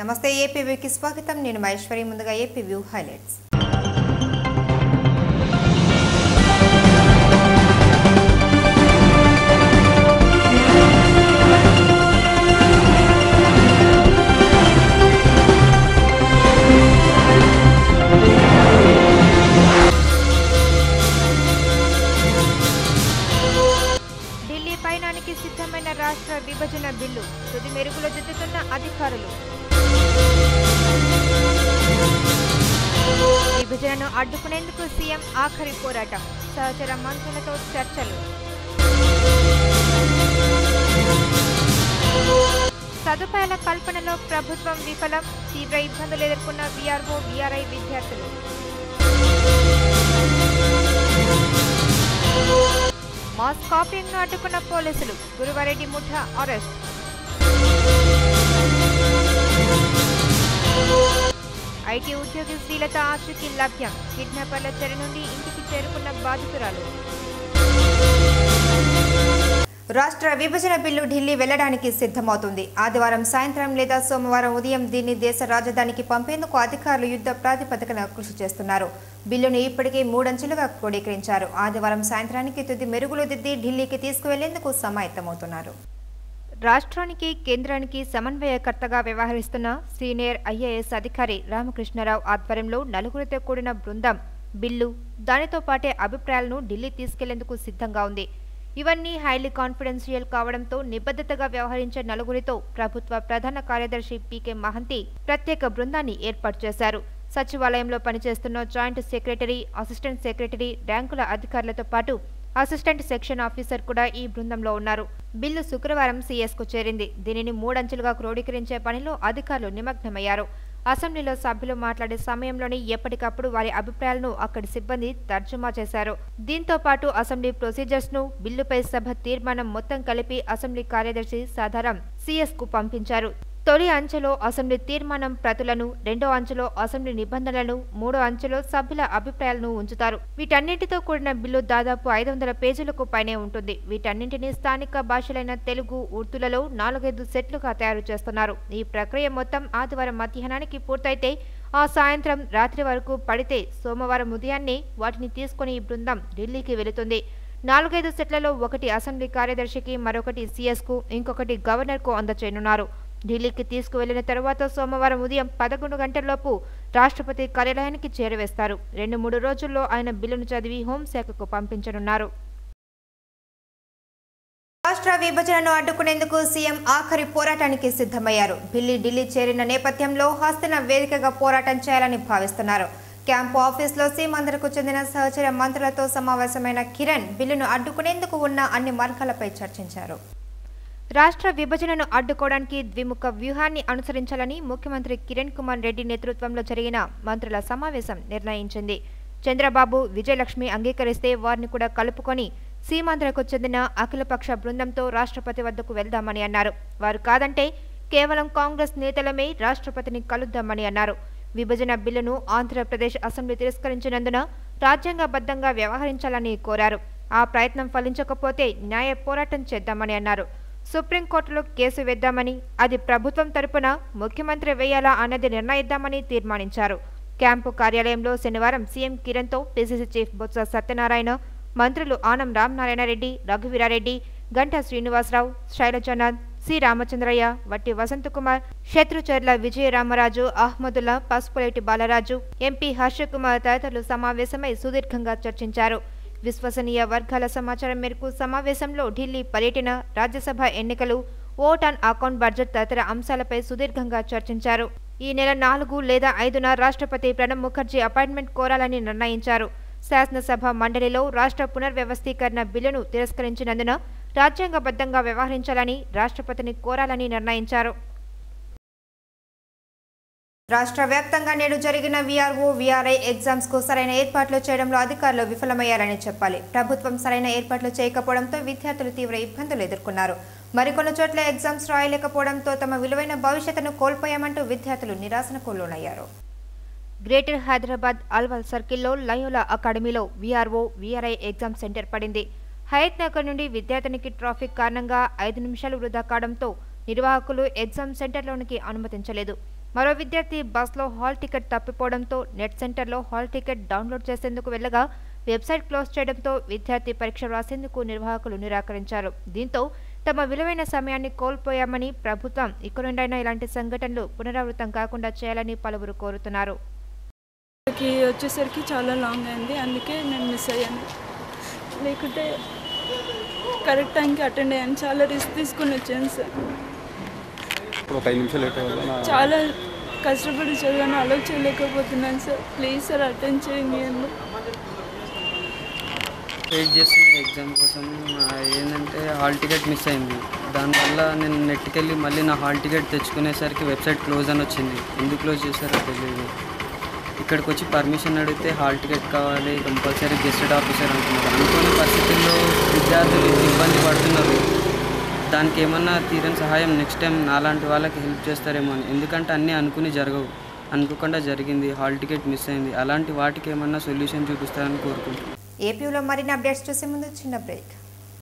నమస్తే ఏపీవ్యూకి స్వాగతం. నేను మహేశ్వరి ముందుగా ఏపీ వ్యూ హైలైట్స్. పయనానికి సిద్ధమైన రాష్ట్ర విభజన బిల్లు తుది మెరుగులు దిద్దుతున్న అధికారులు. విభజనను అడ్డుకునేందుకు సీఎం ఆఖరి పోరాటం సహచర మంత్రులతో చర్చలు. సదుపాయాల కల్పనలో ప్రభుత్వం విఫలం తీవ్ర ఇబ్బందులు ఎదుర్కొన్న వీఆర్ఓ వీఆర్ఐ విద్యార్థులు. మాస్ కాపీయింగ్ను అడ్డుకున్న పోలీసులు గురువారెడ్డి ముఠా అరెస్ట్. ఐటీ ఉద్యోగి శ్రీలత ఆచూకీ లభ్యం. కిడ్నాపర్ల చెర నుండి ఇంటికి చేరుకున్న బాధితురాలు. రాష్ట్ర విభజన బిల్లు ఢిల్లీ వెళ్ళడానికి సిద్ధమవుతుంది. ఆదివారం సాయంత్రం లేదా సోమవారం ఉదయం దీన్ని దేశ రాజధానికి పంపేందుకు అధికారులు యుద్ధ ప్రాతిపదికన కృషి చేస్తున్నారు. బిల్లును ఇప్పటికే మూడంచెలుగా క్రోడీకరించారు. ఆదివారం సాయంత్రానికి తుది మెరుగులు దిద్ది ఢిల్లీకి తీసుకువెళ్ళేందుకు సమాయత్తమవుతున్నారు. రాష్ట్రానికి కేంద్రానికి సమన్వయకర్తగా వ్యవహరిస్తున్న సీనియర్ ఐఏఎస్ అధికారి రామకృష్ణారావు ఆధ్వర్యంలో నలుగురితో కూడిన బృందం బిల్లు దానితో పాటే అభిప్రాయాలను ఢిల్లీ తీసుకెళ్ళేందుకు సిద్ధంగా ఉంది. ఇవన్నీ హైలీ కాన్ఫిడెన్షియల్ కావడంతో నిబద్ధతగా వ్యవహరించే నలుగురితో ప్రభుత్వ ప్రధాన కార్యదర్శి పీకే మహంతి ప్రత్యేక బృందాన్ని ఏర్పాటు చేశారు. సచివాలయంలో పనిచేస్తున్న జాయింట్ సెక్రటరీ అసిస్టెంట్ సెక్రటరీ ర్యాంకుల అధికారులతో పాటు అసిస్టెంట్ సెక్షన్ ఆఫీసర్ కూడా ఈ బృందంలో ఉన్నారు. బిల్లు శుక్రవారం సీఎస్కు చేరింది. దీనిని మూడంచెలుగా క్రోడీకరించే పనిలో అధికారులు నిమగ్నమయ్యారు. అసెంబ్లీలో సభ్యులు మాట్లాడే సమయంలోనే ఎప్పటికప్పుడు వారి అభిప్రాయాలను అక్కడి సిబ్బంది తర్జుమా చేశారు. దీంతో పాటు అసెంబ్లీ ప్రొసీజర్స్ను బిల్లుపై సభ తీర్మానం మొత్తం కలిపి అసెంబ్లీ కార్యదర్శి సాధారం సిఎస్కు పంపించారు. తొలి అంచెలో అసెంబ్లీ తీర్మానం ప్రతులను రెండో అంచెలో అసెంబ్లీ నిబంధనలను మూడో అంచెలో సభ్యుల అభిప్రాయాలను ఉంచుతారు. వీటన్నింటితో కూడిన బిల్లు దాదాపు ఐదు వందల పేజీలకు పైనే ఉంటుంది. వీటన్నింటినీ స్థానిక భాషలైన తెలుగు ఉర్దూలలో నాలుగైదు సెట్లుగా తయారు చేస్తున్నారు. ఈ ప్రక్రియ మొత్తం ఆదివారం మధ్యాహ్నానికి పూర్తయితే ఆ సాయంత్రం రాత్రి వరకు పడితే సోమవారం ఉదయాన్నే వాటిని తీసుకుని ఈ బృందం ఢిల్లీకి వెళుతుంది. నాలుగైదు సెట్లలో ఒకటి అసెంబ్లీ కార్యదర్శికి మరొకటి సీఎస్కు ఇంకొకటి గవర్నర్కు అందచేయనున్నారు ఢిల్లీకి తీసుకువెళ్ళిన తర్వాత సోమవారం ఉదయం పదకొండు గంటల్లోపు రాష్ట్రపతి కార్యాలయానికి చేరవేస్తారు. రెండు మూడు రోజుల్లో ఆయన బిల్లును చదివి హోంశాఖకు పంపించనున్నారు. రాష్ట్ర విభజనను అడ్డుకునేందుకు సీఎం ఆఖరి పోరాటానికి సిద్ధమయ్యారు. ఢిల్లీ ఢిల్లీ చేరిన నేపథ్యంలో హస్తిన వేదికగా పోరాటం చేయాలని భావిస్తున్నారు. క్యాంపు ఆఫీస్లో సీమందరకు చెందిన సహచర మంత్రులతో సమావేశమైన కిరణ్ బిల్లును అడ్డుకునేందుకు ఉన్న అన్ని మార్గాలపై చర్చించారు. రాష్ట్ర విభజనను అడ్డుకోవడానికి ద్విముఖ వ్యూహాన్ని అనుసరించాలని ముఖ్యమంత్రి కిరణ్ కుమార్ రెడ్డి నేతృత్వంలో జరిగిన మంత్రుల సమావేశం నిర్ణయించింది. చంద్రబాబు విజయలక్ష్మి అంగీకరిస్తే వారిని కూడా కలుపుకొని సీమాంధ్రకు చెందిన అఖిలపక్ష బృందంతో రాష్ట్రపతి వద్దకు వెళ్దామని అన్నారు. వారు కాదంటే కేవలం కాంగ్రెస్ నేతలమే రాష్ట్రపతిని కలుద్దామని అన్నారు. విభజన బిల్లును ఆంధ్రప్రదేశ్ అసెంబ్లీ తిరస్కరించినందున రాజ్యాంగబద్ధంగా వ్యవహరించాలని కోరారు. ఆ ప్రయత్నం ఫలించకపోతే న్యాయ పోరాటం చేద్దామని అన్నారు. సుప్రీంకోర్టులో కేసు వేద్దామని అది ప్రభుత్వం తరపున ముఖ్యమంత్రి వేయాలా అన్నది నిర్ణయిద్దామని తీర్మానించారు. క్యాంపు కార్యాలయంలో శనివారం సీఎం కిరణ్తో పిసిసి చీఫ్ బొత్స సత్యనారాయణ మంత్రులు ఆనం రామనారాయణరెడ్డి రఘువీరారెడ్డి గంటా శ్రీనివాసరావు శైలజనాథ్ సి రామచంద్రయ్య వట్టి వసంతకుమార్ శత్రుచర్ల విజయరామరాజు అహ్మదుల్లా పసుపులేటి బాలరాజు ఎంపీ హర్షకుమార్ తదితరులు సమావేశమై సుదీర్ఘంగా చర్చించారు. విశ్వసనీయ వర్గాల సమాచారం మేరకు సమావేశంలో ఢిల్లీ పర్యటన రాజ్యసభ ఎన్నికలు ఓట్ అండ్ అకౌంట్ బడ్జెట్ తదితర అంశాలపై సుదీర్ఘంగా చర్చించారు. ఈ నెల నాలుగు లేదా ఐదున రాష్ట్రపతి ప్రణబ్ ముఖర్జీ అపాయింట్మెంట్ కోరాలని నిర్ణయించారు. శాసనసభ మండలిలో రాష్ట్ర పునర్వ్యవస్థీకరణ బిల్లును తిరస్కరించినందున రాజ్యాంగబద్ధంగా వ్యవహరించాలని రాష్ట్రపతిని కోరాలని నిర్ణయించారు. రాష్ట్ర వ్యాప్తంగా నేడు జరిగిన వీఆర్ఓ వీఆర్ఐ ఎగ్జామ్స్కు సరైన ఏర్పాట్లు చేయడంలో అధికారులు విఫలమయ్యారని చెప్పాలి. ప్రభుత్వం సరైన ఏర్పాట్లు చేయకపోవడంతో విద్యార్థులు తీవ్ర ఇబ్బందులు ఎదుర్కొన్నారు. మరికొన్ని చోట్ల ఎగ్జామ్స్ రాయలేకపోవడంతో తమ విలువైన భవిష్యత్తును కోల్పోయామంటూ విద్యార్థులు నిరాశనకు లోనయ్యారు. గ్రేటర్ హైదరాబాద్ అల్వల్ సర్కిల్లో లయోలా అకాడమీలో వీఆర్ఓ వీఆర్ఐ ఎగ్జామ్ సెంటర్ పడింది. హయత్ నగర్ నుండి విద్యార్థినికి ట్రాఫిక్ కారణంగా ఐదు నిమిషాలు వృధా కావడంతో నిర్వాహకులు ఎగ్జామ్ సెంటర్లోనికి అనుమతించలేదు. మరో విద్యార్థి బస్లో హాల్ టికెట్ తప్పిపోవడంతో నెట్ సెంటర్లో హాల్ టికెట్ డౌన్లోడ్ చేసేందుకు వెళ్ళగా వెబ్సైట్ క్లోజ్ చేయడంతో విద్యార్థి పరీక్ష రాసేందుకు నిర్వాహకులు నిరాకరించారు. దీంతో తమ విలువైన సమయాన్ని కోల్పోయామని ప్రభుత్వం ఇక నుండైనా ఇలాంటి సంఘటనలు పునరావృతం కాకుండా చేయాలని పలువురు కోరుతున్నారు. వచ్చేసరికి చాలా లాంగ్ అయింది. అందుకే నేను మిస్ అయ్యాను. లేకుంటే కరెక్ట్ టైంకి అటెండ్ అయ్యాను. చాలా రిస్క్ తీసుకుని వచ్చాను సార్. ఇప్పుడు ఒక ఐదు నిమిషాలు లేట్ చాలా కష్టపడి చదివాను అలౌ చేయలేకపోతున్నాను సార్. ప్లీజ్ సార్ అటెండ్ చేయండి అని. వెయిట్ చేస్తున్న ఎగ్జామ్ కోసం ఏంటంటే హాల్ టికెట్ మిస్ అయింది. దానివల్ల నేను నెట్కి వెళ్ళి మళ్ళీ నా హాల్ టికెట్ తెచ్చుకునేసరికి వెబ్సైట్ క్లోజ్ అని వచ్చింది. ఎందుకు క్లోజ్ చేశారో తెలియదు. ఇక్కడికి వచ్చి పర్మిషన్ అడిగితే హాల్ టికెట్ కావాలి కంపల్సరీ గెస్టెడ్ ఆఫీసర్ అంటున్నారు. అనుకోని పరిస్థితుల్లో విద్యార్థులు ఇబ్బంది పడుతున్నారు. దానికి ఏమన్నా తీరని సహాయం నెక్స్ట్ టైం నాలాంటి వాళ్ళకి హెల్ప్ చేస్తారేమో అని. ఎందుకంటే అన్నీ అనుకుని జరగవు. అనుకోకుండా జరిగింది. హాల్ టికెట్ మిస్ అయింది. అలాంటి వాటికి ఏమన్నా సొల్యూషన్ చూపిస్తారని కోరుకుంటున్నాను. ఏపీలో మరిన్ని అప్డేట్స్ చూసే ముందు చిన్న బ్రేక్